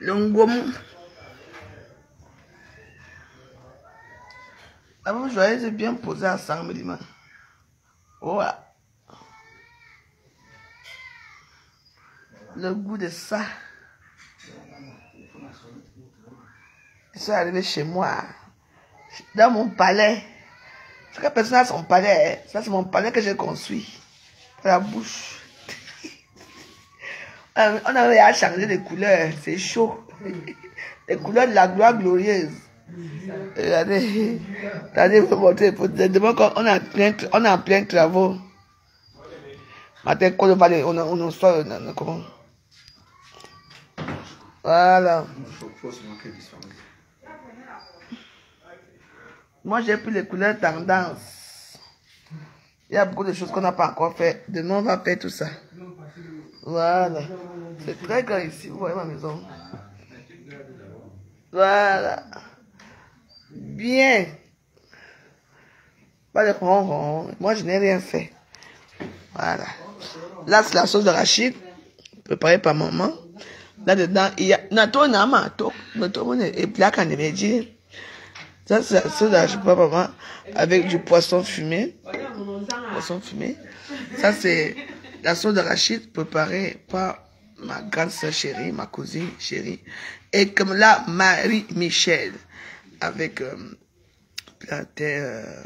le ngom. La maman joyeuse est bien posée ensemble, dis Voilà. Le goût de ça. Je suis arrivé chez moi, dans mon palais. Chaque personne a son palais. Ça, c'est mon palais que j'ai construit. La bouche. On avait à changer de couleurs. C'est chaud. Les couleurs de la gloire glorieuse. Regardez. Regardez, vous montrer. On a plein, on a plein de travaux. Matin, quand on va, on, on, on sort, comment? Voilà. Moi, j'ai pris les couleurs tendance. Il y a beaucoup de choses qu'on n'a pas encore fait. Demain, on va faire tout ça. Voilà. C'est très grand ici. Vous voyez ma maison. Voilà. Bien. Pas de ronron. Moi, je n'ai rien fait. Voilà. Là, c'est la sauce d'arachide préparée par maman. Là-dedans, il y a... Nato nama to. Nato et plaque en médias. Ça, c'est la sauce d'arachide par maman avec du poisson fumé. Poisson fumé. Ça, c'est la sauce d'arachide préparée par ma grande soeur chérie, ma cousine chérie. Et comme là, Marie-Michel, avec euh, plantain, euh,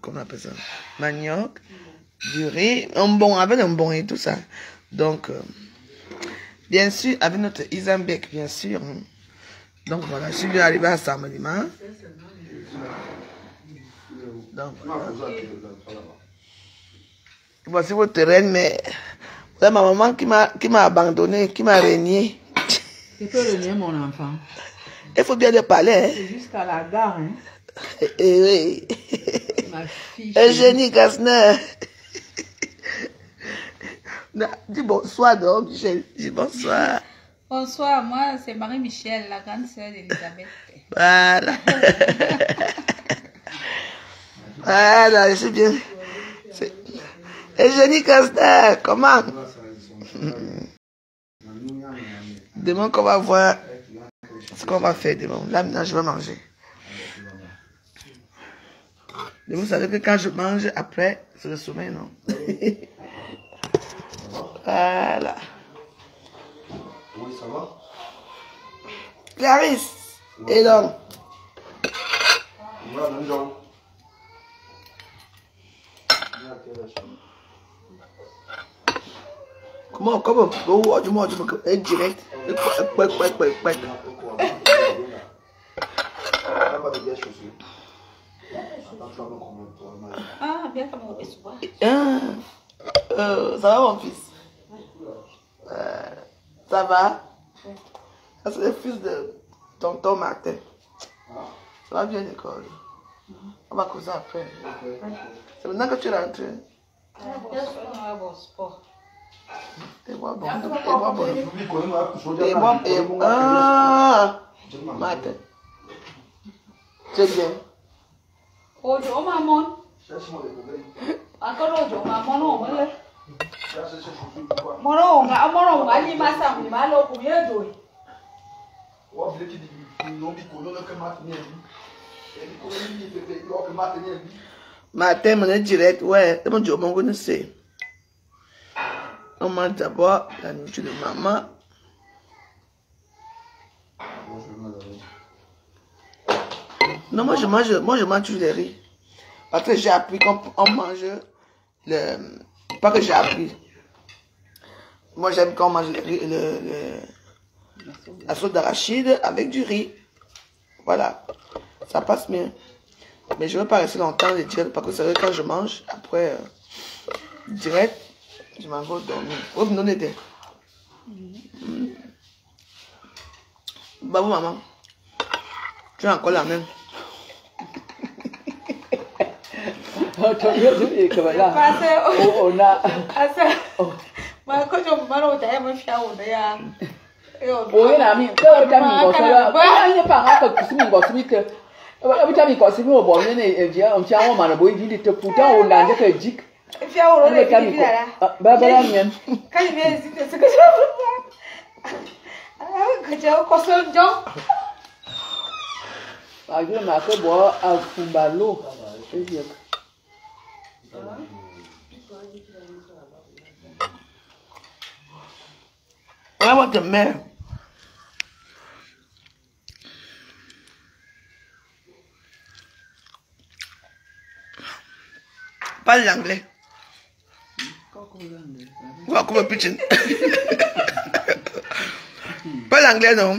comment on appelle ça, manioc, du riz, un bon, avec un bon et tout ça. Donc, euh, bien sûr, avec notre Isambek, bien sûr. hein. Donc voilà, je suis arrivé à Samedima. Donc voilà. Voici votre reine, mais c'est ma maman qui m'a qui m'a abandonné, qui m'a régné. Tu peux renier mon enfant. Il faut bien le parler. Hein. C'est jusqu'à la gare, hein. Eh, eh, oui. Ma fille. Eugénie Gassner. Dis bonsoir donc, Michel. Dis bonsoir. Bonsoir, moi c'est Marie-Michel, la grande sœur d'Elisabeth. Voilà. voilà, je suis bien. Eugénie Gassner, comment Demain qu'on va voir ce qu'on va faire demain. Là maintenant je vais manger. Vous savez que quand je mange, après, c'est le sommeil, non? Voilà. Oui, ça va Clarisse, et donc même genre. Comment, comment, comment, du moins, du moins, indirect. Quack, quack, quack, quack. pas de gars chaussures. Attends, tu vas me commenter. Ah, bien comme on reçoit. Ah, euh, ça? Va, mon fils Euh, Ça va? Ça, c'est le fils de tonton Martin. Ça va bien l'école? On va causer après. C'est maintenant que tu es rentré. Et moi, bon. Et moi, bon. Et moi, et moi. Ah Martin. C'est bien. Ojo mamon. Cherche-moi des problèmes. Akoro ojo mamon o mele. Cherche ces chaussures, pourquoi Moro nga amoro nga ni masa mi malo ku yedo. On va dire qu'il dit non, puis qu'on a que maintenir. Et puis qu'on a dit qu'il fait que maintenir. Matin, mon direct, ouais, c'est mon Dieu, mon connaissez. On mange d'abord la nourriture de maman. Non, moi je mange, moi je mange toujours le riz. Parce que j'ai appris qu'on on mange le. Pas que j'ai appris. Moi j'aime quand on mange la sauce d'arachide avec du riz. Voilà. Ça passe bien. Mais je ne veux pas rester longtemps de direct parce que c'est vrai quand je mange, après, euh, direct, je m'en vais dormir. Vous me donnez des. Mm. Bah, vous, maman. Tu es encore la même. Pase o ona asa. Ma ko jo maro ta ya ma fia o da ya. oye na mi pe o ta mi ngo so la ba ye pa ha pa kusi mi ngo so mi ke e bi ta mi ngo so mi o bo ne ne e je o ti awon ma na bo ji de te puta o na de ke jik Fia o o le le ta mi bi ko da. ba ba la mi Kan me zite suka jo. Kerja kosong jom. Pagi nak ke bawa afumbalo. Eh, dia. Voilà votre mère. Parle l'anglais. L'anglais, non?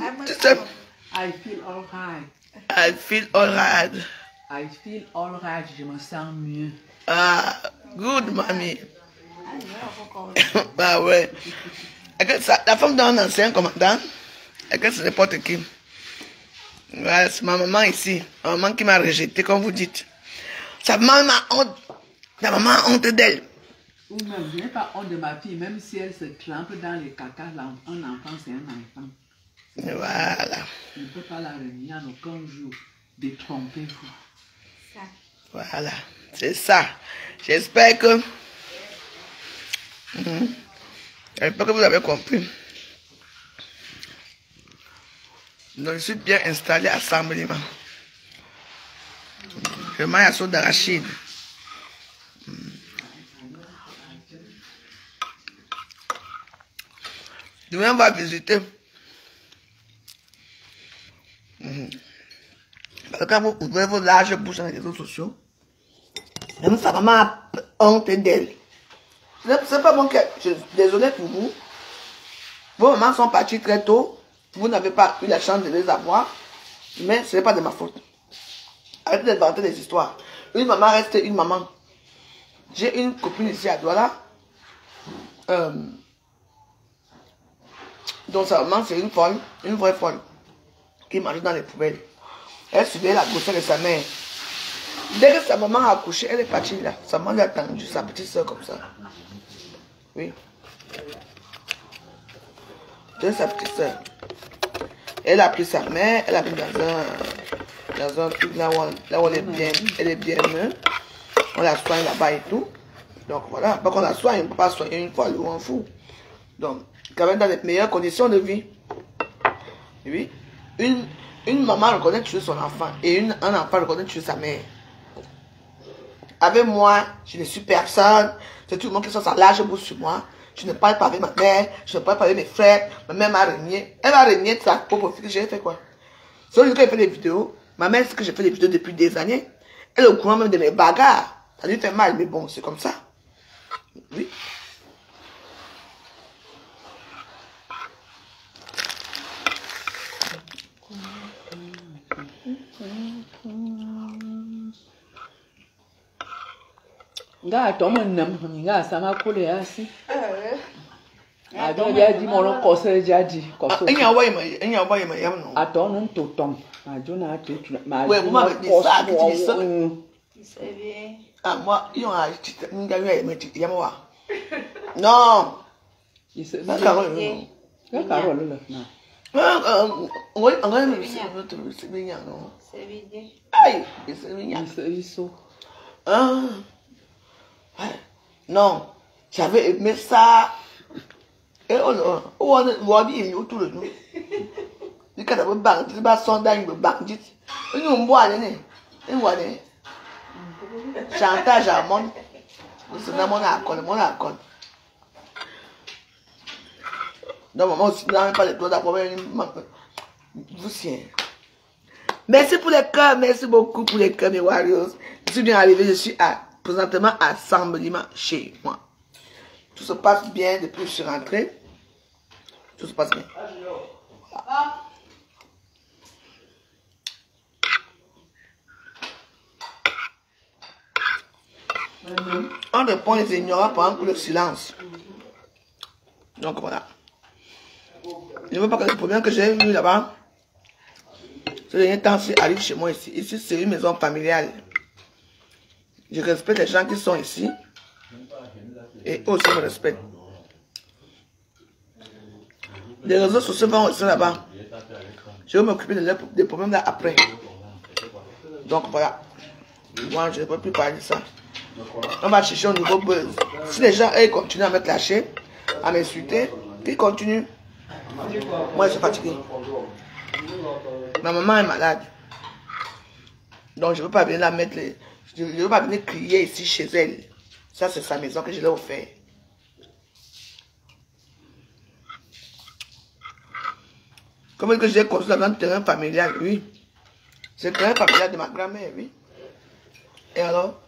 I feel alright. I feel alright. I feel alright. Je me sens mieux. Ah, good, mamie. bah ouais. La femme d'un ancien commandant, et que c'est n'importe qui. Voilà, c'est ma maman ici. Ma maman qui m'a rejeté, comme vous dites. Sa maman a honte. La maman a honte d'elle. Ou même, je n'ai pas honte de ma fille, même si elle se trempe dans les caca, un enfant, c'est un enfant. Voilà. Je ne peux pas la renier en aucun jour. Détrompez-vous. Voilà. C'est ça. J'espère que. Mhm. J'espère que vous avez compris. Donc, je suis bien installé à Sambelima. Je mange à sauce d'arachide. On va visiter. Mhm. Quand vous ouvrez vos larges bouches dans les réseaux sociaux, même sa maman a honte d'elle. C'est pas bon que. Je désolé pour vous. Vos mamans sont parties très tôt. Vous n'avez pas eu la chance de les avoir. Mais ce n'est pas de ma faute. Arrêtez d'inventer des histoires. Une maman reste une maman. J'ai une copine ici à Douala. Euh, dont sa maman, c'est une folle, une vraie folle, qui mange dans les poubelles. Elle suivait la grossesse de sa mère. Dès que sa maman a accouché, elle est partie là. Sa maman l'a attendu, sa petite soeur comme ça. Oui. C'est sa petite soeur. Elle a pris sa mère, elle a mis dans un, dans un truc là où, on- là où elle est bien, elle est bien. On la soigne là-bas et tout. Donc voilà, pas qu'on la soigne, on ne peut pas soigner une fois, on fout. Donc, quand même dans les meilleures conditions de vie. Oui. Une, une maman reconnaît tuer son enfant et une, un enfant reconnaît tuer sa mère. Avec moi, je ne suis personne. C'est tout le monde qui sort sa large bouche sur moi. Je ne parle pas avec ma mère, je ne parle pas avec mes frères. Ma mère m'a régné. Elle m'a régné de sa propre fille. J'ai fait quoi C'est quand j'ai fait des vidéos. Ma mère, c'est que j'ai fait des vidéos depuis des années. Elle est au courant même de mes bagarres. Ça lui fait mal, mais bon, c'est comme ça. Oui. Nga atɔ me nem nga asama ko le asi Eh. aɖo bia di mɔ lɔ kɔsɛ dza di kɔsɛ Enya wa yema, enya wa yema yam no. atɔ nu to tɔm adzo na ate tu ma Ouais, moi, avec des sacs, tu dis ça. C'est bien. Ah, moi, ils ont un petit, une gars, il m'a dit, yam wa. Non. ise Pas bi carole. Yeah. nga karo le le na Ah, euh, on va, on va, c'est bien, non. C'est bien. Aïe, c'est bien. ise iso Ah. Ouais. Non. J'avais aimé ça. Et on, on, on, on dit, il y a tout le nom. Il y a des bandits, des soldats, des bandits. Ils ont boit, né. Ils voient, né. Chantage à mon. C'est dans mon accord, mon accord. Non, maman aussi, n'a même pas les doigts d'avoir vous tiens. Merci pour les cœurs, merci beaucoup pour les cœurs, mes warriors. Je suis bien arrivé, je suis à, présentement à Sambelima chez moi. Tout se passe bien depuis que je suis rentré. Tout se passe bien. On répond les ignorants pendant que le silence. Donc voilà. Je ne veux pas que le problème que j'ai eu là-bas, ce dernier temps, arrive chez moi ici. Ici, c'est une maison familiale. Je respecte les gens qui sont ici. Et eux aussi me respectent. Les réseaux sociaux vont aussi là-bas. Je vais m'occuper de des problèmes là après. Donc voilà. Moi, je ne peux plus parler de ça. On va chercher au niveau buzz. Si les gens continuent à me clasher, à m'insulter, qu'ils continuent. Moi, je suis fatiguée. Ma maman est malade. Donc, je ne veux pas venir la mettre. les- Je ne veux pas venir crier ici chez elle. Ça, c'est sa maison que je l'ai offert. Comment que j'ai construit dans un terrain familial? Oui. C'est le terrain familial de ma grand-mère, oui. Et alors,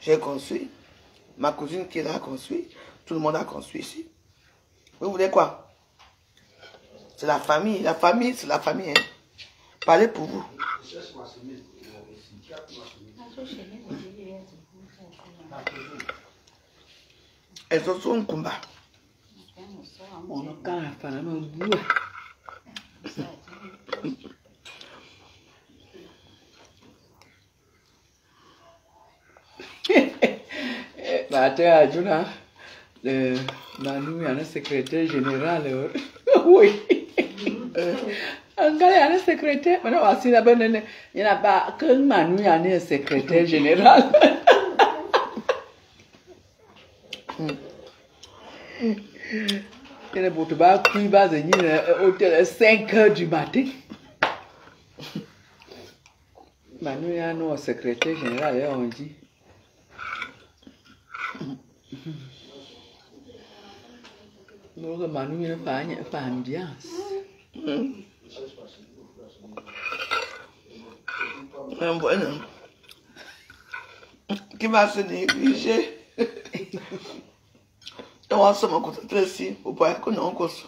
j'ai construit. Ma cousine qui est là a construit. Tout le monde a construit ici. Vous voulez quoi? La famille. La famille, c'est la famille. Hein. Parlez pour vous. Elles sont un combat. Bate ajuna le Manu yana secrétaire général. Oui. Angale yana secrétaire? Mana wasila benene yana ba ke Manu yana secrétaire général? Et le bout bas cuit bas de au hôtel 5 heures du matin. Manu ya no secrétaire général ya on dit. Manu ambiance. Un bon homme. Qui va se négliger. Et on se concentrer ici. Pour pas qu'on en cause.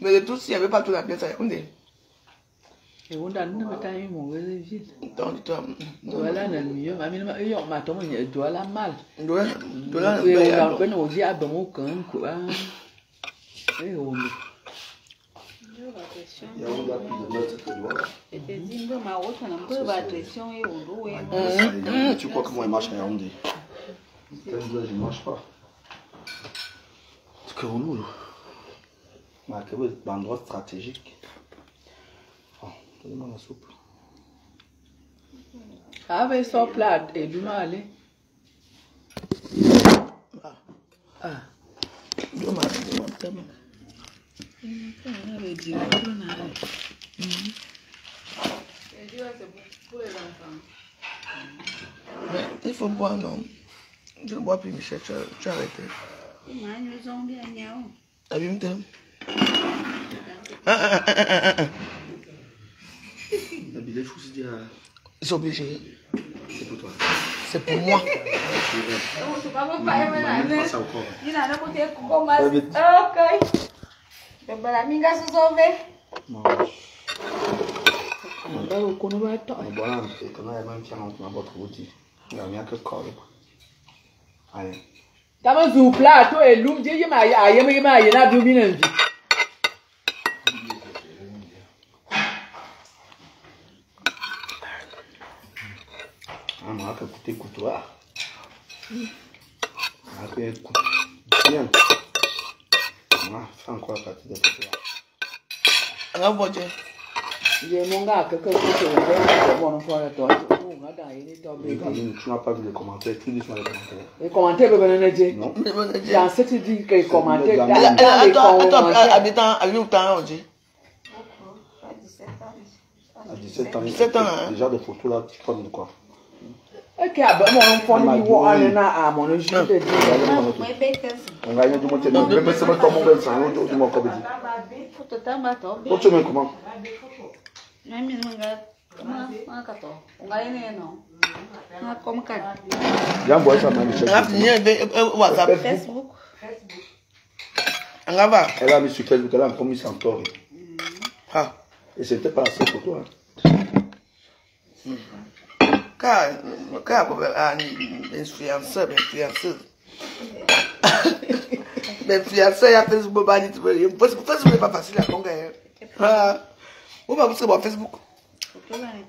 Mais de tout, s'il n'y avait pas tout la pièce à Yaoundé. Et on a nous mata yi mo wele ville. Donc, toi, Douala na mieux, ma mi ma yo ma to mo ni douala mal. Dola, dola, Et on dola, a ben o di abon o kan ko ah. Que. Mm-hmm. Tu crois comment il marche à Yaoundé il ne marche pas. C'est que nous, c'est un endroit stratégique. Oh, Donnez-moi la soupe. Ave so plat e du male. Ah. dola. Mais il faut boire, non? Je ne bois plus, Michel, tu as, tu as arrêté. Abîme toi Ah, ah, ah, ah, c'est. Ils sont obligés. C'est pour toi. C'est pour moi. Pas ça encore. Mange. Ba o kono ba to. Mais voilà, et quand on a même fait un autre, on va trouver. Il n'y a rien que corps. Allez. Kama zu plat o e. Bien. Encore la partie de coutoir. On va boire, tiens. Je mo nga fo la to. Da ye ni to be. Camille, Tu n'as pas vu les commentaires. Tu dis sur les commentaires. Commentaire be bana je. Non bon. Dans cette dit que commentaire dans Elle a- elle a- dans les commentaires. habitant, temps, dit. À 17 ans. 17 ans, hein. Déjà des photos là, tu prends de quoi? Eke abe mo no fo ni wo ane na a mo no ju de di. On bel sang, on On va finir avec euh, WhatsApp. Facebook. On va voir. Elle a mis sur Facebook, elle a encore. Ah. Et c'était pas assez pour toi. hein. Car, car, un influenceur, influenceuse. L'influenceur, il y a Facebook, bah, il dit, Facebook Facebook n'est pas facile à conquérir. Ah. Où va vous sur Facebook?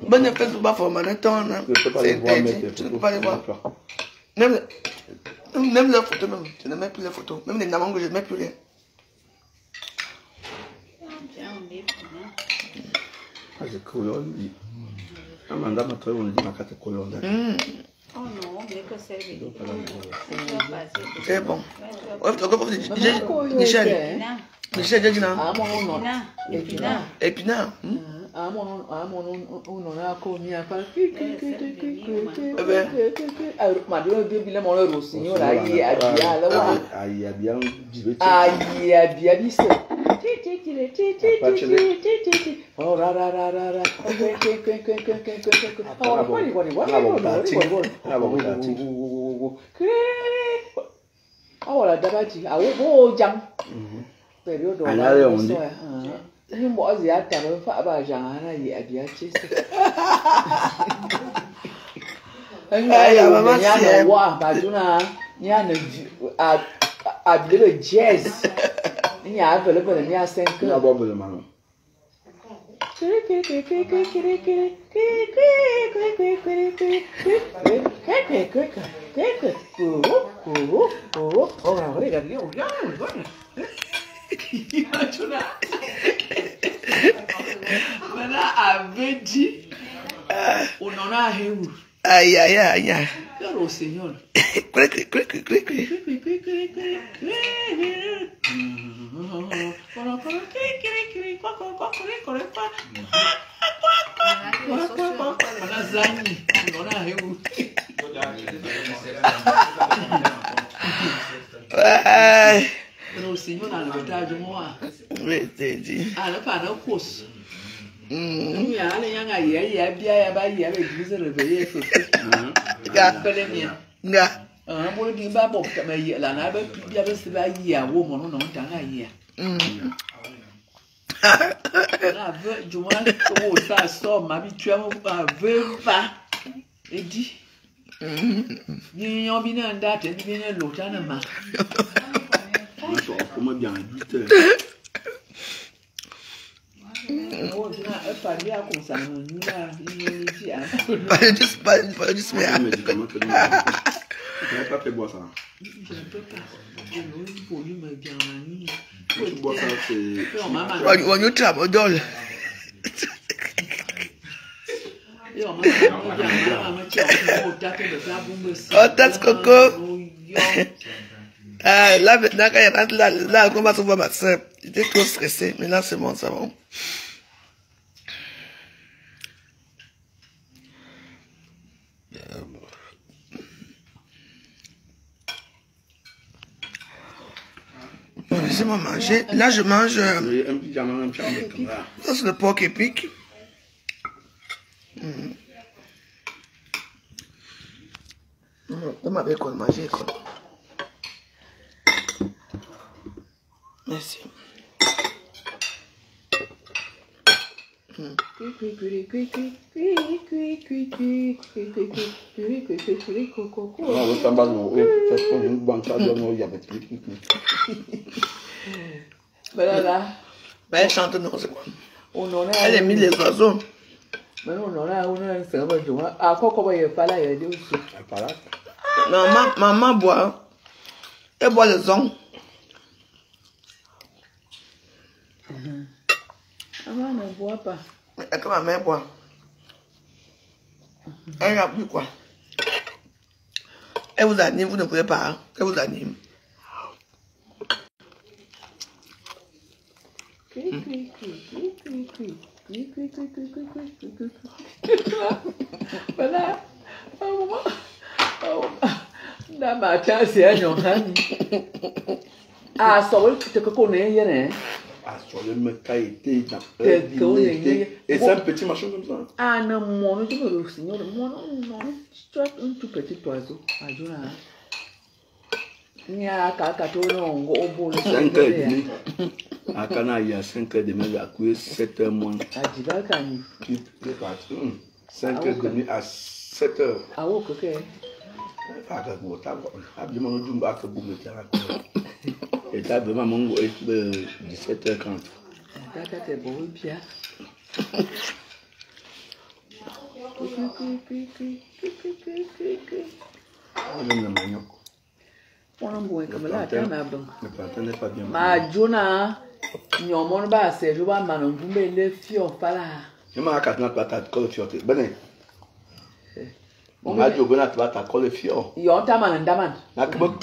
Bonne Facebook, pas C'est les voir, interdit. les Tu ne peux pas les voir. Même, même leurs photos, même. Je ne mets plus les photos. Même les namans que je ne mets plus rien. Ah, c'est cool, Ah, Abbiamo mandato a trovare una di macate colonna. Mm. Oh no, make a service. Eh bon. Of the of the Michel. Michel je dina. Amo no. Epina. Epina. Amo amo no na ko mi apa. Ebe. Madu bi bi le mo lo rosin yo la ye abia lawa. Aye abia bi. Aye abia bi se. Oh, ra ra ra ra ra. Agora vontade. Agora vontade. Agora dabati. Awo bo jam. Período. Ana de onde? Him bo azi ata ba fa ba jangana yi abiya chisi. Aya mama siya. Wa ba tuna. Nyana abdele jazz. Nya abele bele mi asɛn kan. Nya bɔ bele ma no. Mana abeji, unona ahewuru. Ai, ai, ai, ai. Carol, senhor. Ai. Carol, senhor, na verdade, amor. Entendi. Ah, não parou o curso. yɛ yɛ bia yɛ ba yɛ bɛ dugu sɛlɛ bɛ yɛ fɛ fɛ ka kpɛlɛ miɛ. nga. ɛn bolo di ba bɔ kɛmɛ yɛ la n'a bɛ pi bia bɛ se ba yi a wo mɔnɔ nɔ ta n'a yi a. a vɛ juma wo sa sɔ ma bi tuyɛ mo a vɛ va edi. yíyan bí náà ń dá tẹ́lifíṣàn lò tánà ma. wọ́n sọ ọkọ mọ́ bí àwọn ẹbí tẹ̀. Pas On on. Oh, that's Coco. Ah, là, maintenant, quand il rentre là, on ma soeur. Trop stressé. Maintenant, c'est bon, ça va. Laissez-moi manger. Là, je mange. Euh, Ça, c'est le porc épique. Mmh. Non, mm, m'avait qu'on mangeait. Merci. Voilà là. Bah, elle chante, non, c'est quoi? Elle a mis les oiseaux. Maman, maman boit. Hein. Elle boit les ongles. Maman ne boit pas. é Ekama mè kwa. An ap mi kwa. E vous anime, vous ne pouvez pas. E vous anime. Voilà. Na ma chance ya nyon hani. Ah, so we te ko ne yene. a. Et c'est un petit machin comme ça. Ah non, mon nom, tu veux mon. Tu un tout petit oiseau. Cinq heures et demie. À Cana, il y a 5 heures de demie, à Coué, 7 heures moins. À Tu 5 heures et demie à 7 heures. Ah, ok akakota abima no dumba akabume ti akakota eta abima mongo 17h30 tata te bon bien Madame la manioc. On en boit comme là, t'en as bon. Le plantain n'est pas bien. Ma Jonah, nyomon ba se, je vais m'en en boumé le fion, pas là. Je m'en accorde la patate, quand le fion, jogo na tuba ta kole fio. Yon taman ndaman. Na kebo.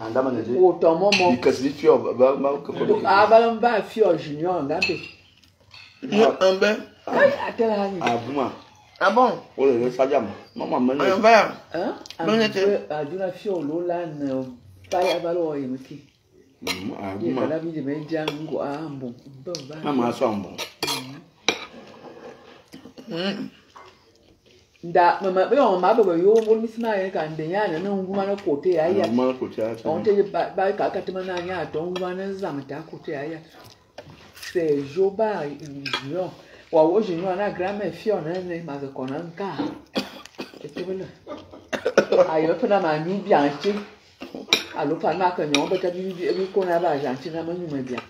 Anda mana de. O tomo mo. Because the fio ba ba ko ko. Abalam ba fio junior ngambe. Un bain. Ai atela hani. Abuma. Ah bon O le saja mo. Mama Un mene. verre. Hein? Bon, était. Aduna fio lola na pai abalo yimki. Ye Abuma. kala bi de me jango ambo. Ba ba. Mama so ambo. Nda mama be on ma be yo mo mi sima ye ka ndenya na na nguma na kote ya ya Abuma ko tia. on te ba ba ka ka tema na nya to nguma na zam ta kote ya ya se jo ba yo. Wa wo junior na grandma fio na ne ma ke kona nka. E te bele. Ayo pe na ma ni bien chi alo pa na ka nyo be ka bi bi ko na ba jan chi na ma nyu me bien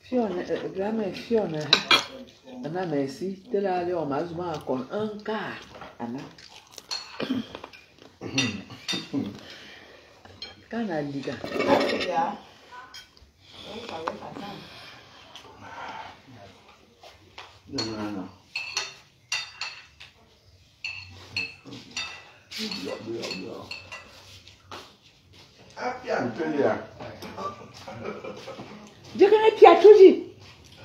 fio na grandma fio na ana merci te la le o ma zuma kon un quart ana kana liga No no no. Yo yo yo. Mpelia. je kana pia tuji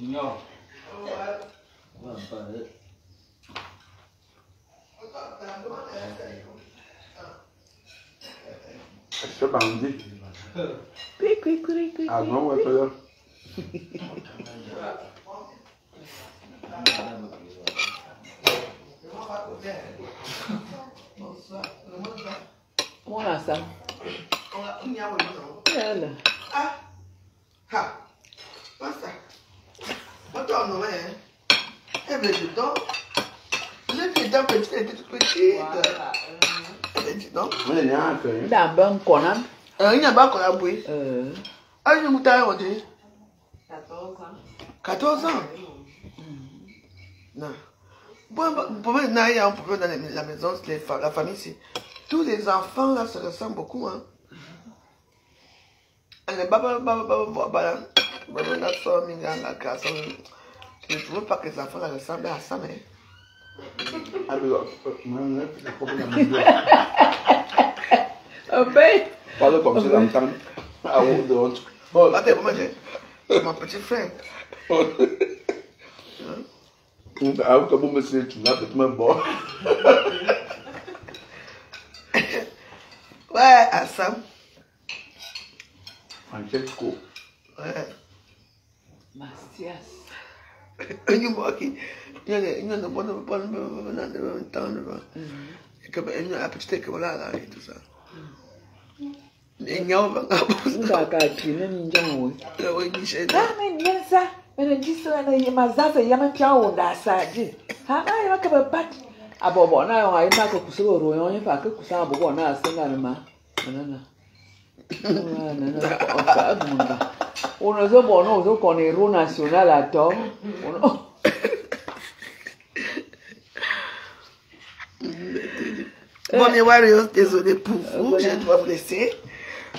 mon- mon- maigre. mannequin Ok. Je suis bandit. Cri, cri, cri, cri. Ah non, ouais, toi, là. Mwana ça Elle. Ah. Ha. Hein. Eh petite, elle était toute petite. Eh donc. Mais il y a un peu. hein. Euh, il n'y a boué. Euh. Ah, je vous t'ai aujourd'hui. 14 ans. 14 ans. Non. Bon, moi, il y a un problème dans la- maison, la famille, c'est. Tous les enfants là se ressemblent beaucoup. Hein. Les baba, baba, ça, Je ne trouve pas que les enfants là ressemblent à ça, mais. Ah, mais, euh, moi, là, c'est pas comme la musique. Un peu. Parle comme ça, j'entends. Ah, ouais, de honte. Oh, Attends, comment j'ai. C'est mon petit frère. Ah, comment me c'est tu n'as peut-être même bon. Ouais, Assam. Francesco. Ouais. Mastias. Ñu mbokk yi ñu ne ñu ne bon bon bon bon temps devant. Et que ben ñu la petite que voilà là et tout ça. Mais ñaw ba nga bo Nga ka ki na ni njan wo. la way ni chez Ah men yensa. Men ji so na yi mazaza yaman pia wo da saji. Ha na yi maka babbat. Abobo na yo ayi maka kusuro ro yo yin fa ka kusa abobo na asinga na ma. Nana. Ah, nana. O ka agumba. Uno zo bono zo con el ro nacional a to. Uno. Bon, mais Wario, désolé pour vous, je dois vous laisser.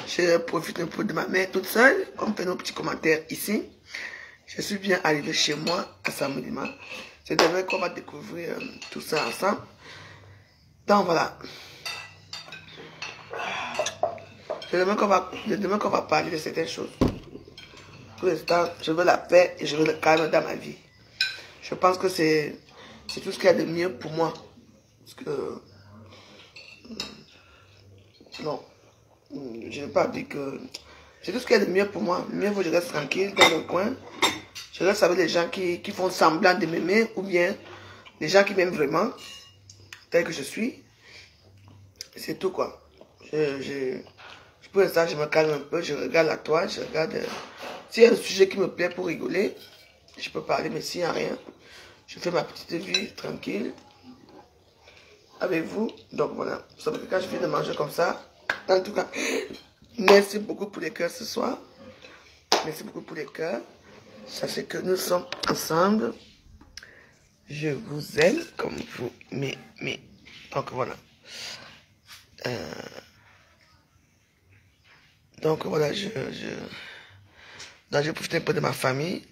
Je profite un peu de ma mère toute seule. On fait nos petits commentaires ici. Je suis bien arrivé chez moi à Samulima. C'est demain qu'on va découvrir euh, tout ça ensemble. Donc voilà. C'est demain qu'on va, va parler de certaines choses. Pour l'instant, je veux la paix et je veux le calme dans ma vie. Je pense que c'est, tout ce qu'il y a de mieux pour moi. Parce que non. Je n'ai pas dit que. C'est tout ce qu'il y a de mieux pour moi. Mieux vaut que je reste tranquille dans le coin. Je reste avec les gens qui, qui font semblant de m'aimer ou bien les gens qui m'aiment vraiment, tel que je suis. C'est tout quoi. Pour l'instant, je me calme un peu. Je regarde la toile. Je regarde. euh, S'il y a un sujet qui me plaît pour rigoler, je peux parler, mais s'il n'y a rien, je fais ma petite vie tranquille. avec vous. Donc voilà, vous savez que quand je finis de manger comme ça, en tout cas, merci beaucoup pour les cœurs ce soir. Merci beaucoup pour les cœurs. Sachez que nous sommes ensemble. Je vous aime comme vous m'aimez. Donc voilà. Euh, donc voilà, je, je, donc je profite un peu de ma famille.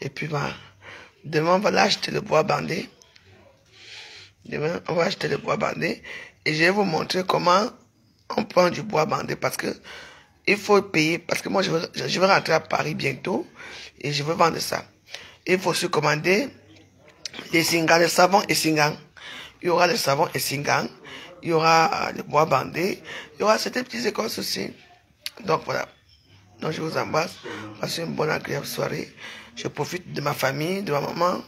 Et puis bah, demain on va acheter le bois bandé. Demain on va acheter le bois bandé. Et je vais vous montrer comment on prend du bois bandé parce que il faut payer. Parce que moi je vais, rentrer à Paris bientôt et je veux vendre ça. Il faut se commander les singans, le savon et singan. Il y aura le savon et singan. Il y aura le bois bandé. Il y aura certaines petites écorces aussi. Donc voilà. Donc je vous embrasse. Passez une bonne agréable soirée. Je profite de ma famille, de ma maman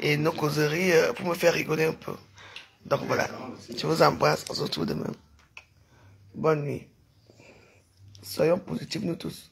et nos causeries euh, pour me faire rigoler un peu. Donc voilà. Je vous embrasse. On se retrouve demain. Bonne nuit. Soyons positifs nous tous.